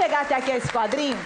chegar até aqui esse quadrinho,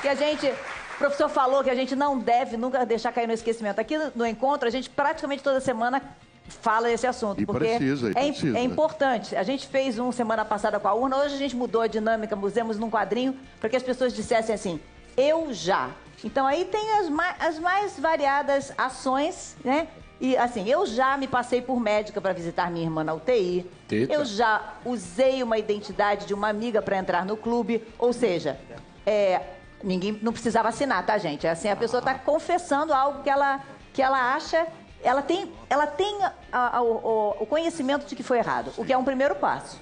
que a gente. O professor falou que a gente não deve nunca deixar cair no esquecimento. Aqui no encontro, a gente praticamente toda semana fala esse assunto. E porque precisa, e é, precisa. é importante. A gente fez um semana passada com a urna, hoje a gente mudou a dinâmica, pusemos num quadrinho para que as pessoas dissessem assim, eu já. Então aí tem as, as mais variadas ações, né? E assim, eu já me passei por médica para visitar minha irmã na UTI. Eita. Eu já usei uma identidade de uma amiga para entrar no clube. Ou seja, é, ninguém não precisava assinar, tá, gente? É assim, a pessoa está confessando algo que ela, que ela acha. Ela tem, ela tem a- a- o, o- conhecimento de que foi errado, o que é um primeiro passo.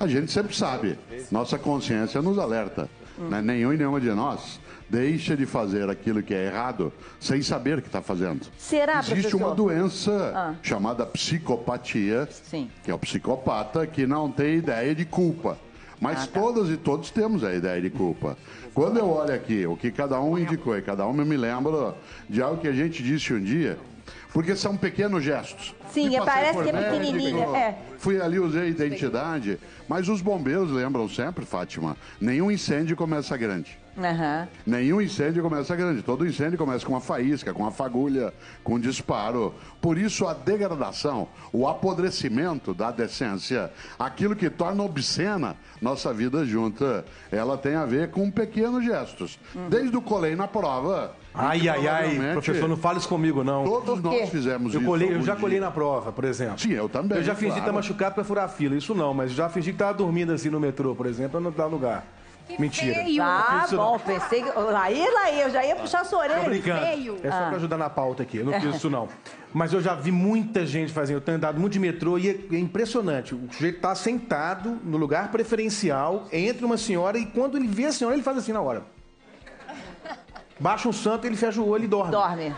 A gente sempre sabe, nossa consciência nos alerta. Né? Nenhum e nenhuma de nós deixa de fazer aquilo que é errado sem saber que está fazendo. Será, Existe professor? uma doença Ah. chamada psicopatia, Sim. que é o psicopata que não tem ideia de culpa. Mas Ah, tá. todas e todos temos a ideia de culpa. Quando eu olho aqui o que cada um indicou e cada um me lembra de algo que a gente disse um dia, porque são pequenos gestos. Sim, é, parece que é médico, pequenininha, é. Fui ali, usei a identidade, mas os bombeiros lembram sempre, Fátima, nenhum incêndio começa grande. Aham. Nenhum incêndio começa grande. Todo incêndio começa com uma faísca, com uma fagulha, com um disparo. Por isso, a degradação, o apodrecimento da decência, aquilo que torna obscena nossa vida junta, ela tem a ver com pequenos gestos. Desde o colei na prova. Ai, que ai, ai, professor, não fale isso comigo, não. Todos nós fizemos Eu, isso. eu já dia. colhei na prova, por exemplo. Sim, eu também. Eu já fingi que claro. tá machucado pra furar a fila. Isso não, mas já fingi que tava dormindo assim no metrô, por exemplo, pra não dar lugar. Mentira. Ah, Isso não. bom, pensei que. Aí, lá, eu já ia puxar sua orelha. Tô brincando. É só Ah. pra ajudar na pauta aqui. Eu não fiz isso, não. Mas eu já vi muita gente fazendo. Eu tenho andado muito de metrô e é, é impressionante. O sujeito tá sentado no lugar preferencial, entra uma senhora e quando ele vê a senhora, ele faz assim na hora. Baixa um santo, ele fecha o olho e dorme. Dorme.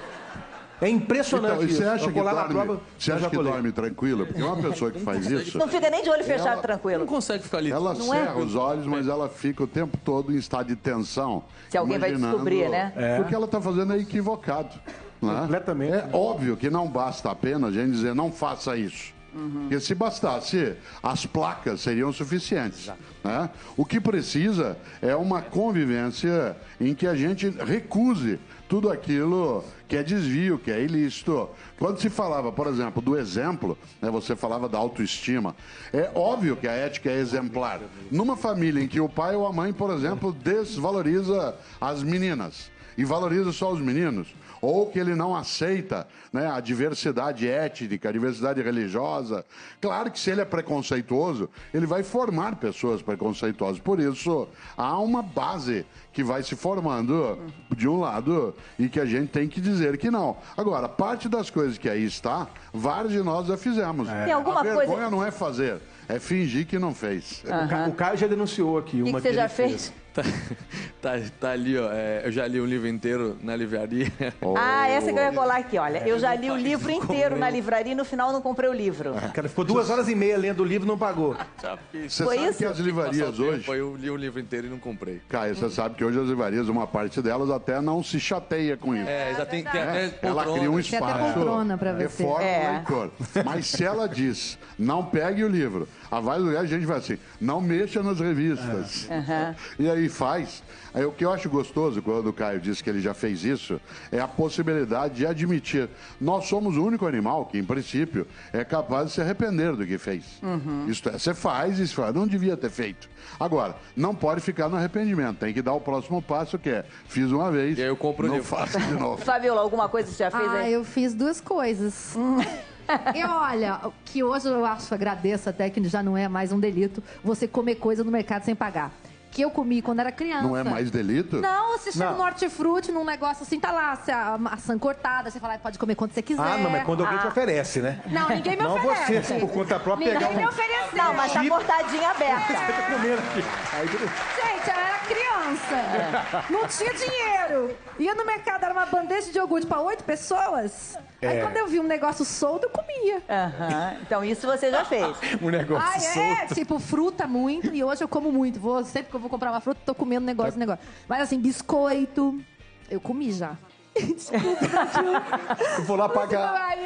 É impressionante Então, e isso. você acha Eu que dorme, prova, você eu acha que dorme tranquilo? Porque uma pessoa que faz isso... Não fica nem de olho fechado, Ela- tranquilo. Não consegue ficar ali. Ela Não é? cerra os olhos, mas ela fica o tempo todo em estado de tensão. Se alguém vai descobrir, né? É. Porque ela está fazendo é equivocado. Né? Completamente. É óbvio que não basta apenas a gente dizer não faça isso. Porque se bastasse, as placas seriam suficientes. Né? O que precisa é uma convivência em que a gente recuse tudo aquilo que é desvio, que é ilícito. Quando se falava, por exemplo, do exemplo, né, você falava da autoestima. É óbvio que a ética é exemplar. Numa família em que o pai ou a mãe, por exemplo, desvaloriza as meninas e valoriza só os meninos, ou que ele não aceita né, a diversidade étnica, a diversidade religiosa. Claro que se ele é preconceituoso, ele vai formar pessoas preconceituosas. Por isso, há uma base que vai se formando de um lado e que a gente tem que dizer que não. Agora, parte das coisas que aí está, vários de nós já fizemos. Alguma a vergonha coisa- não é fazer, é fingir que não fez. O Ca- O Caio já denunciou aqui O que, uma que você já fez? Tá, tá, tá ali, ó. é, eu já li um livro inteiro na livraria. Ah, essa que eu ia colar aqui, olha. Eu já li o livro inteiro comprei. na livraria e no final não comprei o livro. O cara ficou duas horas e meia lendo o livro e não pagou. Já fiz. Você Foi sabe isso? que as livrarias hoje. aí Eu li o livro inteiro e não comprei. Caio, você sabe que hoje as livrarias, uma parte delas até não se chateia com isso. É, já tem, tem É, até ela cria um Tem até espaço. poltrona pra você. Reforma É. leitor. Mas se ela diz, não pegue o livro, a vários lugares a gente vai assim, não mexa nas revistas. E aí faz. Aí o que eu acho gostoso quando o Caio disse que ele já fez isso é a possibilidade de admitir. Nós somos o único animal que, em princípio, é capaz de se arrepender do que fez. Isto é, você faz e você fala, não devia ter feito. Agora, não pode ficar no arrependimento, tem que dar o próximo passo que é, fiz uma vez, E aí eu compro não faço de novo. Fabiola, alguma coisa que você já fez Ah, aí? eu fiz duas coisas. E olha, que hoje eu acho, agradeço até que já não é mais um delito você comer coisa no mercado sem pagar. Que eu comi quando era criança. Não é mais delito? Não, você chega Não. no hortifruti, num negócio assim, tá lá, se a maçã cortada, você fala, "Ah, pode comer quanto você quiser. Ah, não, mas quando alguém te oferece, né? Não, ninguém me Não oferece. você, por conta própria, Ninguém pegar me um... ofereceu. Não, mas tá cortadinha aberta. Tá comendo aqui. Aí, tudo- Gente, eu era criança. Não tinha dinheiro. Ia no mercado, era uma bandeja de iogurte pra oito pessoas. Aí É. quando eu vi um negócio solto, eu comia. Então isso você já fez. um negócio Ah, é? solto. Tipo, fruta muito. E hoje eu como muito. Vou, sempre que eu vou comprar uma fruta, tô comendo negócio, negócio. Mas assim, biscoito, eu comi já. Vou lá pagar.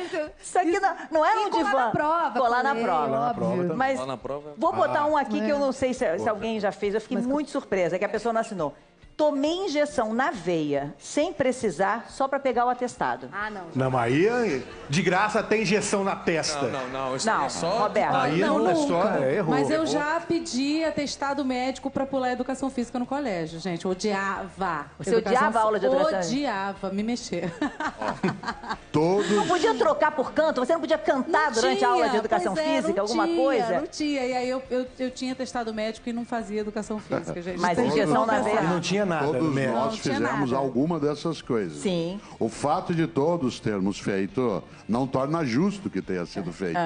Isso aqui não, não é um colar divã. na prova, Colar na colei, prova. óbvio. Mas Lá na prova. vou botar um aqui é. que eu não sei se, se alguém já fez. Eu fiquei muito surpresa, que a pessoa não assinou. Tomei injeção na veia, sem precisar, só pra pegar o atestado. Ah, não. Não, mas aí, de graça, tem injeção na testa. Não, não, não. Isso Não, é só. Roberto. Aí não, é só, é, errou. Mas eu errou. já pedi atestado médico pra pular educação física no colégio, gente. Odiava. Você odiava a aula de educação? Odiava me mexer. Todos. Não podia trocar por canto? Você não podia cantar Não durante a aula de tinha, educação é, física, não alguma tinha, coisa? Não tinha. E aí eu, eu, eu tinha atestado médico e não fazia educação física, gente. Mas injeção na veia, Não tinha nada. Todos né? nós Não fizemos nada. alguma dessas coisas. Sim. O fato de todos termos feito não torna justo que tenha sido feito.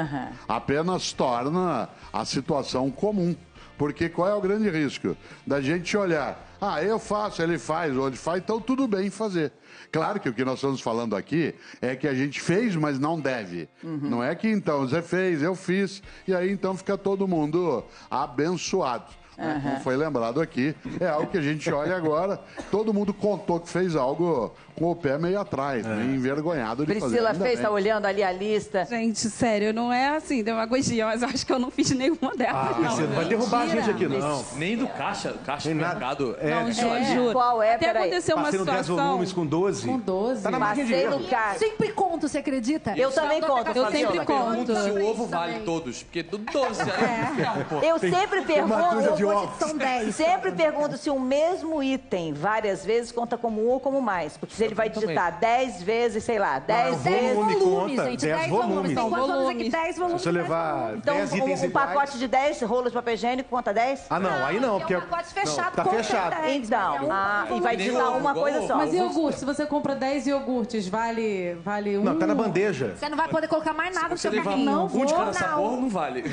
Apenas torna a situação comum. Porque qual é o grande risco? Da gente olhar, ah, eu faço, ele faz, ou ele faz, então tudo bem fazer. Claro que o que nós estamos falando aqui é que a gente fez, mas não deve. Não é que então você fez, eu fiz, e aí então fica todo mundo abençoado. Né? Como foi lembrado aqui, é algo que a gente olha agora. Todo mundo contou que fez algo com o pé meio atrás, meio envergonhado de fazer. Priscila fez, bem. tá olhando ali a lista. Gente, sério, não é assim, demagogia, mas eu acho que eu não fiz nenhuma delas, Ah, não. você não vai derrubar a gente aqui, não. Nem do caixa, caixa Tem do mercado. É, Não, juro, juro. Qual é? Até Peraí. aconteceu uma Passei no 10 situação... volumes com 12. Com 12. Tá na Passei no carro. Sempre conto, você acredita? Eu também conto, Eu sempre conto. Pergunta se o ovo vale todos. Porque do 12, aí, pô. Eu sempre pergunto. Ovos. São 10. Sempre pergunto se o mesmo item várias vezes conta como um ou como mais. Porque se ele vai digitar 10 vezes, sei lá, 10 o vezes. volume volumes, conta, gente. 10 10 volumes. Tem São quantos aqui? volumes. 10 volumes. Se você 10 levar. Então, 10 itens um, um pacote de 10 rolos de papel higiênico conta 10? Ah, não, aí não, é porque... um pacote fechado, não, tá conta fechado. 10, Então, é um ah, e volume. vai digitar uma igual coisa só. Mas iogurte, se você compra 10 iogurtes, vale, vale um... Não, tá na bandeja. Você não vai poder colocar mais nada no seu carrinho. um, um de cada Não. sabor, não vale.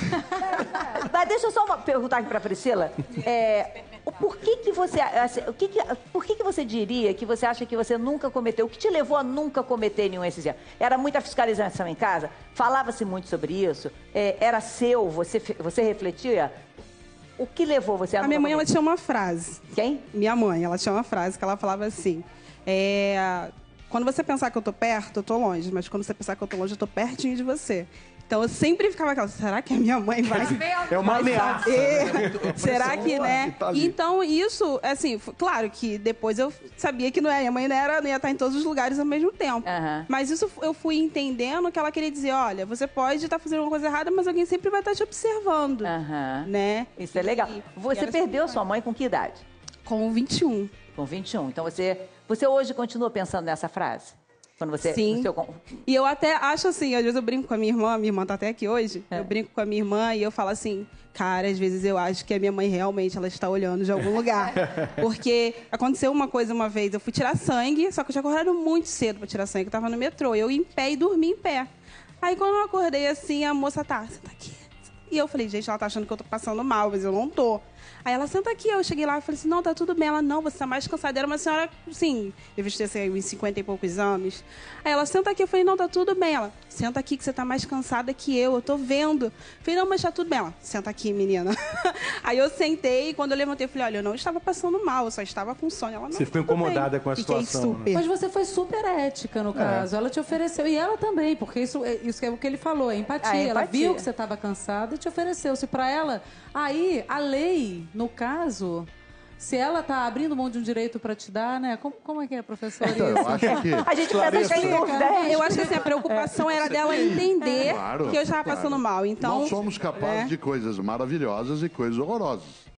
Mas deixa eu só perguntar aqui pra Priscila. É, por que que você, o que que, por que que você diria que você acha que você nunca cometeu? O que te levou a nunca cometer nenhum desses erros? Era muita fiscalização em casa? Falava-se muito sobre isso? É, era seu? Você, você refletia? O que levou você a A minha mãe, ela tinha uma frase. Quem? Minha mãe, ela tinha uma frase que ela falava assim: é, quando você pensar que eu tô perto, eu tô longe, mas quando você pensar que eu tô longe, eu tô pertinho de você. Então eu sempre ficava aquela, será que a minha mãe vai É uma ameaça. É, será que, né? tá. Então, isso, assim, claro que depois eu sabia que não é, minha mãe não, era, não ia estar em todos os lugares ao mesmo tempo. Aham. Mas isso eu fui entendendo que ela queria dizer, olha, você pode estar fazendo uma coisa errada, mas alguém sempre vai estar te observando, Aham. né? Isso é legal. E- Você perdeu assim, sua mãe com que idade? Com 21. Com 21. Então você, você hoje continua pensando nessa frase? Quando você. Sim. seu E eu até acho assim, às vezes eu brinco com a minha irmã, minha irmã tá até aqui hoje, É. eu brinco com a minha irmã e eu falo assim, cara, às vezes eu acho que a minha mãe realmente ela está olhando de algum lugar. Porque aconteceu uma coisa uma vez, eu fui tirar sangue, só que eu tinha acordado muito cedo pra tirar sangue, eu tava no metrô, eu ia em pé e dormi em pé. Aí quando eu acordei assim, a moça tá, senta aqui. E eu falei, gente, ela tá achando que eu tô passando mal, mas eu não tô. Aí ela, senta aqui. Eu cheguei lá e falei assim, não, tá tudo bem. Ela, não, você tá mais cansada. Era uma senhora, assim, devia ter assim, uns 50 e poucos anos. Aí ela, senta aqui. Eu falei, não, tá tudo bem. Ela, senta aqui que você tá mais cansada que eu, eu tô vendo. Eu falei, não, mas tá tudo bem. Ela, senta aqui, menina. Aí eu sentei e quando eu levantei, eu falei, olha, eu não estava passando mal, eu só estava com sono. Ela, não, Você ficou tudo bem. incomodada com a Fiquei situação, né? super. Mas você foi super ética no caso. Ela te ofereceu. E ela também, porque isso, é- isso é o que ele falou, é empatia. É Ela empatia. viu que você estava cansada e te ofereceu. Se pra ela. Aí, a lei, no caso, se ela tá abrindo mão de um direito pra te dar, né? Como, como é que é, professora? Então, eu isso? acho que. A gente pensa que tem dúvida. é. Eu acho que assim, a preocupação era dela entender Claro, que eu estava claro. passando mal. Então, Nós somos capazes né? de coisas maravilhosas e coisas horrorosas.